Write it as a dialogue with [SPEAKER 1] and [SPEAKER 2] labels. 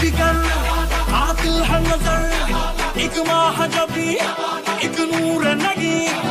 [SPEAKER 1] जिगर आदिल है नजर एक माह जबी एक नूर नगी तब की